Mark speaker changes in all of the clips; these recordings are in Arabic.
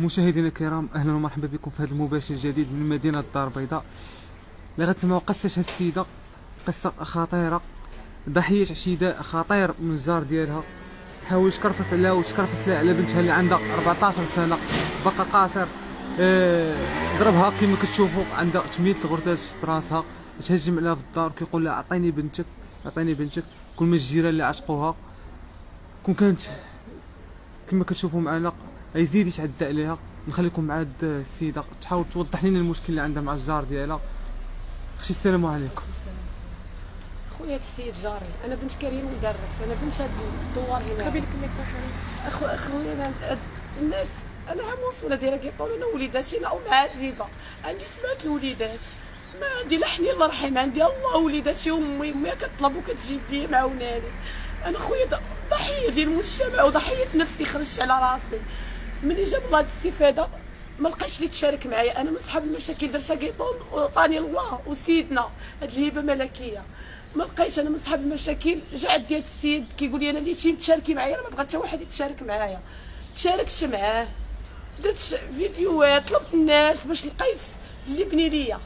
Speaker 1: مشاهدينا الكرام أهلا ومرحبا بكم في هذا المباشر الجديد من مدينة الدار البيضاء. اللي غتسمعوا قصة هاد السيدة قصة خطيرة ضحية عشيداء خطير من الجار ديالها. حاول تكرفس عليها وتكرفس على بنتها اللي عندها 14 سنة. بقى قاصر آه ضربها كما كتشوفوا عندها 8 الغرزات في راسها. تهجم عليها في الدار كيقول لها أعطيني بنتك أعطيني بنتك. كل ما الجيران اللي عشقوها. كون كانت كما كتشوفوا معنا يزيد يتعدى عليها. نخليكم مع هاد السيده تحاول توضح لنا المشكل اللي عندها مع الجار ديالها. أختي السلام عليكم.
Speaker 2: خويا هاد السيد جاري أنا بنت كريم مدرس. أنا بنت هاد الدوار هنا.
Speaker 3: الميكروفون.
Speaker 2: أخو خويا أنا الناس أنا عام وصولة دايره كيقولوا أنا وليداتي. لا ام عازبه عندي سبعة الوليدات. ما عندي لا حنين الله يرحم عندي الله وليداتي أمي امي كطلب وكتجيب لي معاوناني أنا خويا ضحية ديال المجتمع وضحية نفسي خرجت على راسي. ملي جاب الله الاستفاده ما لقيتش اللي تشارك معايا أنا من صحاب المشاكل درت كيطون وعطاني الله وسيدنا هاد الهبه ملكية. ما لقيتش أنا من صحاب المشاكل جا عندي هاد السيد كيقول لي أنا اللي تيجي تشاركي معايا أنا ما بغات حتى واحد يتشارك معايا. تشاركت معاه. درت فيديوهات طلبت الناس باش لقيت اللي بني ليا.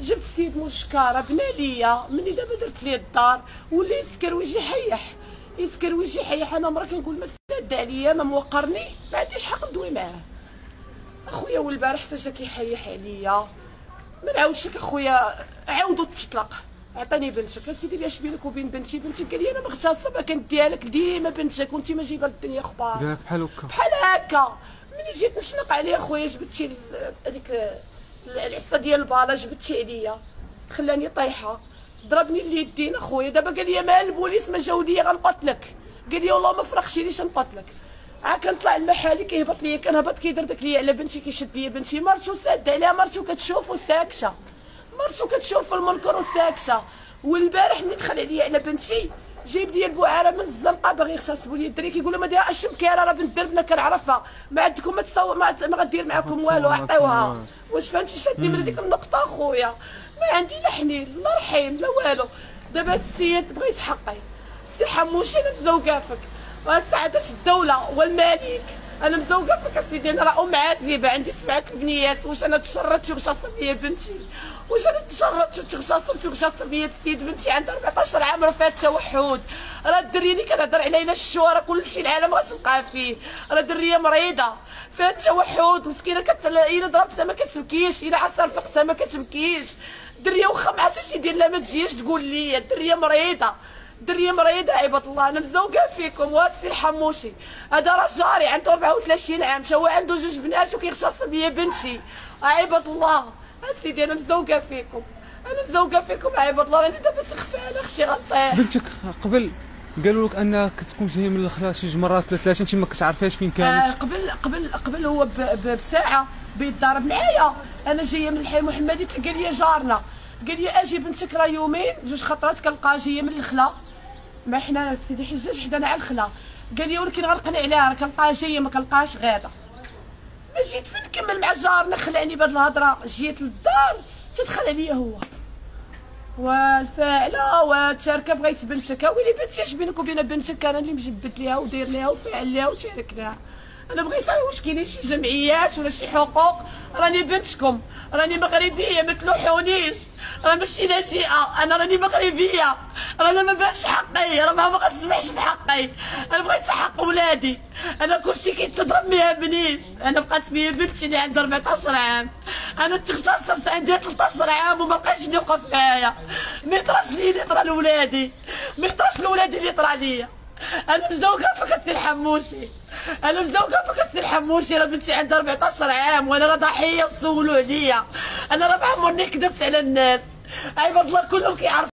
Speaker 2: جبت السيد مشكارة بنا ليا. مني دابا درت ليه الدار ولا يسكر ويجي حيح يسكر ويجي حيح أنا مرة كنقول ما استاد عليا ما موقرني؟ ما عنديش حق ندوي معاه. أخويا والبارح حتى جا كيحيح عليا. ما نعاودش لك أخويا عاودوا تطلق. عطاني بنتك. اسيدي لي اش بينك وبين بنتي؟ بنتي قال لي أنا مغتصبة كانت ديالك ديما بنتك. وانت ما جايبه للدنيا أخبار.
Speaker 1: داك بحال هكا.
Speaker 2: بحال هكا. ملي جيت نشنق عليه خويا جبتي هذيك العصا ديال البالا جبتي عليا. خلاني طايحة. ضربني اليدين أخويا. دابا قال لي ما البوليس ما جاو ليا غنقتلك. قال لي والله ما فرقشينيش نقتلك عا كنطلع المحالي كيهبط ليا كنهبط كيدردك ليا على بنتي كيشد ليا بنتي. مرتو ساد عليها مرتو كتشوف وساكتة. مرتو كتشوف في المنكر وساكتة. والبارح ملي دخل عليا على بنتي جايب لي البعارة من الزنقة باغي يغتصبوا لي الدري. كيقول لهم هذه اش مكيره راه بنت دربنا كنعرفها. ما عندكم ما تصور ما, ما غدير معكم والو عطيوها. واش فهمتي؟ شادني من هذيك النقطة اخويا ما عندي لا حنين لا رحيم لا والو. دابا هاد السيد بغيت حقي. سي حموشي أنا مزوقه فيك. وسعادة الدولة والملك أنا مزوقه فيك أسيدي أنا راه أم عازبة عندي سبعة البنيات واش أنا تشردت وغشاصه بيا بنتي؟ واش أنا تشردت وتغشاصت وغشاصه بيا السيد بنتي؟ عندها 14 عام راه فيها التوحد راه الدريه اللي كنهضر علينا الشوا راه كلشي العالم غتبقى فيه. راه دريه مريضة. فيها التوحد مسكينة كتلا إلا ضربتها ما كتبكيش إلا عصر فقتها ما كتبكيش دريه واخا ما عرفتش يدير لها ما تجيش تقول لي. الدريه مريضة. دريه مريضه عباد الله. أنا مزوقة فيكم واسي الحموشي. هذا راه جاري عنده 34 عام. هو عنده جوج بنات وكيغتصب بيا بنتي. عباد الله. أسيدي أنا مزوقة فيكم. أنا مزوقة فيكم عباد الله. راني دابا سخفانه أختي غطيح
Speaker 1: بنتك قبل قالوا لك أنك تكون جاية من الخلا شي مرات ثلاثة انت ما كتعرفيش فين
Speaker 2: آه
Speaker 1: كانت
Speaker 2: قبل قبل قبل هو ب- ب- بساعة بيتضارب معايا أنا جاية من الحي المحمدي تلقى لي جارنا. قال لي أجي بنتك راه يومين جوج خطرات كنلقاها جاية من الخلا. ما حنا سيدي حجاج حدانا على الخلا. قال لي ولكن غنقنع عليها راه كنلقاها جاية ما كنلقاهاش غاده ما جيت فين نكمل مع جارنا خلعني بهاد الهضرة؟ جيت للدار تدخل عليا هو. والفاعلة وتشاركه بغيت بنتك. ويلي بنتي اش بينك وبين بنتك؟ أنا اللي مجبد ليها وداير ليها وفاعل ليها وشاركناها أنا بغيت نسال واش كاينين شي جمعيات ولا شي حقوق؟ راني بنتكم راني مغربية ما تلوحونيش. راه ماشي لاجئه أنا راني مغربية. راه أنا ما باش حقي راه ما غتسمعش بحقي. أنا بغيت حق ولادي. أنا كلشي كيتضرب ما يهمنيش أنا بقات فيا بنتي اللي عندها 14 عام. أنا تغتصبت عندي 13 عام وما بقاش يوقف معايا. ما يطراش لي اللي طرا لولادي. ما يطراش لولادي اللي طرا ليا. أنا مزوقة السي الحموشي. أنا مزوقه فيك السي الحموشي راه بنتي عندها 14 عام وأنا راه ضحية وسولوا عليا. أنا راه ما عمرني كذبت على الناس. عباد الله كلهم كيعرفوا